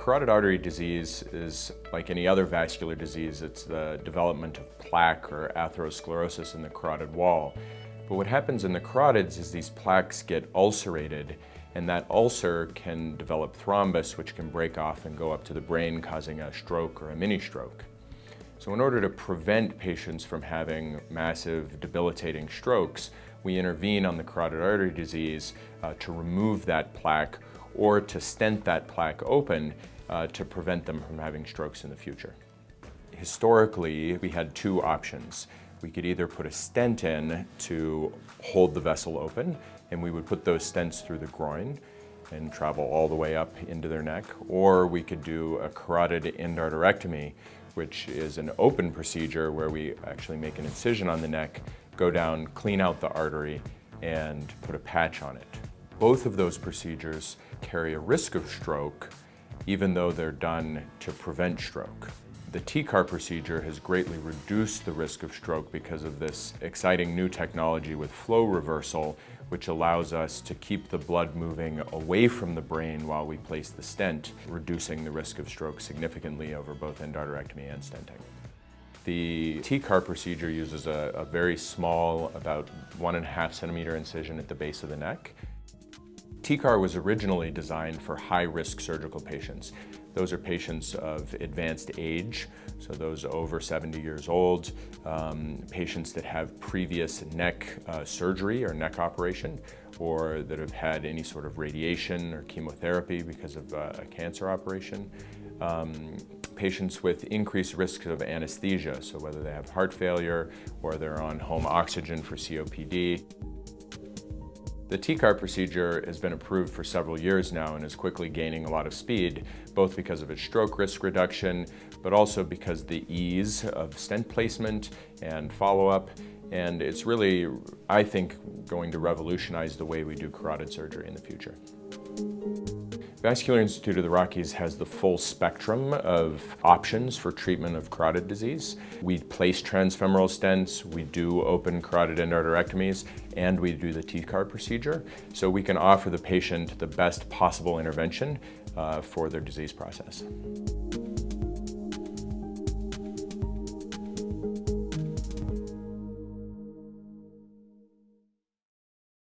Carotid artery disease is like any other vascular disease. It's the development of plaque or atherosclerosis in the carotid wall. But what happens in the carotids is these plaques get ulcerated and that ulcer can develop thrombus which can break off and go up to the brain causing a stroke or a mini stroke. So in order to prevent patients from having massive debilitating strokes, we intervene on the carotid artery disease uh, to remove that plaque or to stent that plaque open uh, to prevent them from having strokes in the future. Historically, we had two options. We could either put a stent in to hold the vessel open, and we would put those stents through the groin and travel all the way up into their neck, or we could do a carotid endarterectomy, which is an open procedure where we actually make an incision on the neck, go down, clean out the artery, and put a patch on it. Both of those procedures carry a risk of stroke, even though they're done to prevent stroke. The TCAR procedure has greatly reduced the risk of stroke because of this exciting new technology with flow reversal, which allows us to keep the blood moving away from the brain while we place the stent, reducing the risk of stroke significantly over both endarterectomy and stenting. The TCAR procedure uses a, a very small, about one and a half centimeter incision at the base of the neck. TCAR was originally designed for high-risk surgical patients. Those are patients of advanced age, so those over 70 years old, um, patients that have previous neck uh, surgery or neck operation, or that have had any sort of radiation or chemotherapy because of uh, a cancer operation. Um, patients with increased risk of anesthesia, so whether they have heart failure or they're on home oxygen for COPD. The TCAR procedure has been approved for several years now and is quickly gaining a lot of speed, both because of its stroke risk reduction, but also because the ease of stent placement and follow-up. And it's really, I think, going to revolutionize the way we do carotid surgery in the future. Vascular Institute of the Rockies has the full spectrum of options for treatment of carotid disease. We place transfemoral stents, we do open carotid endarterectomies, and we do the TCAR procedure. So we can offer the patient the best possible intervention uh, for their disease process.